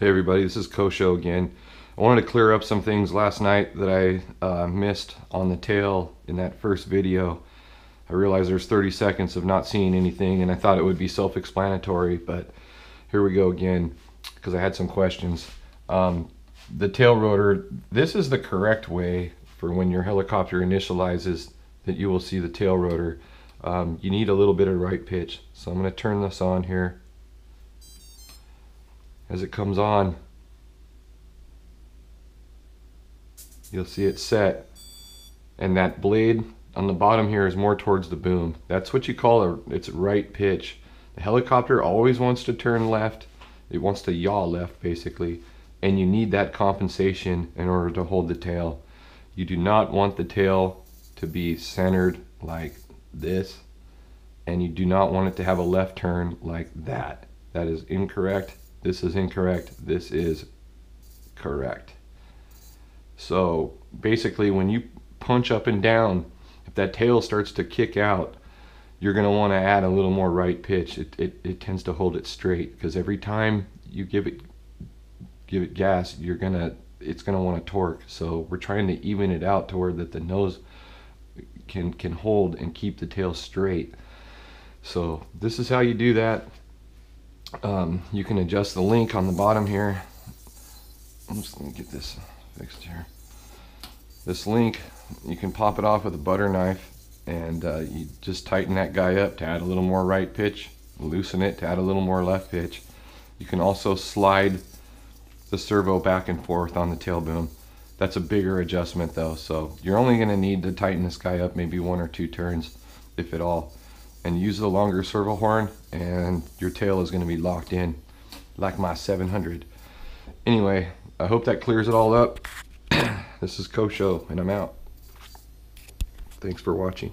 Hey everybody, this is Coe Show again. I wanted to clear up some things last night that I uh, missed on the tail in that first video. I realized there's 30 seconds of not seeing anything and I thought it would be self-explanatory, but here we go again because I had some questions. Um, the tail rotor, this is the correct way for when your helicopter initializes that you will see the tail rotor. Um, you need a little bit of right pitch. So I'm going to turn this on here as it comes on. You'll see it set and that blade on the bottom here is more towards the boom. That's what you call a its right pitch. The helicopter always wants to turn left. It wants to yaw left basically and you need that compensation in order to hold the tail. You do not want the tail to be centered like this and you do not want it to have a left turn like that. That is incorrect this is incorrect, this is correct. So basically when you punch up and down, if that tail starts to kick out, you're going to want to add a little more right pitch. It, it, it tends to hold it straight because every time you give it give it gas, you're gonna it's gonna want to torque. So we're trying to even it out to where that the nose can can hold and keep the tail straight. So this is how you do that um, you can adjust the link on the bottom here. I'm just gonna get this fixed here. This link, you can pop it off with a butter knife and uh, you just tighten that guy up to add a little more right pitch, loosen it to add a little more left pitch. You can also slide the servo back and forth on the tail boom. That's a bigger adjustment though, so you're only gonna need to tighten this guy up maybe one or two turns, if at all and use the longer servo horn and your tail is going to be locked in like my 700 anyway I hope that clears it all up. This is Coe Show and I'm out. Thanks for watching